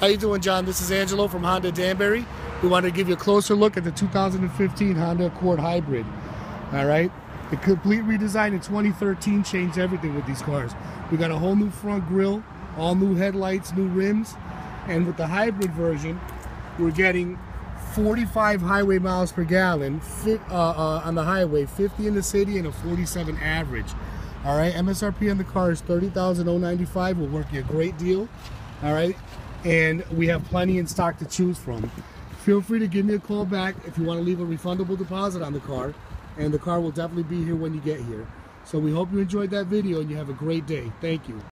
How you doing, John? This is Angelo from Honda Danbury. We want to give you a closer look at the 2015 Honda Accord Hybrid. All right, the complete redesign in 2013 changed everything with these cars. We got a whole new front grille, all new headlights, new rims, and with the hybrid version, we're getting 45 highway miles per gallon uh, uh, on the highway, 50 in the city, and a 47 average. All right, MSRP on the car is 30,095. We'll work you a great deal. All right, and we have plenty in stock to choose from. Feel free to give me a call back if you want to leave a refundable deposit on the car, and the car will definitely be here when you get here. So we hope you enjoyed that video and you have a great day. Thank you.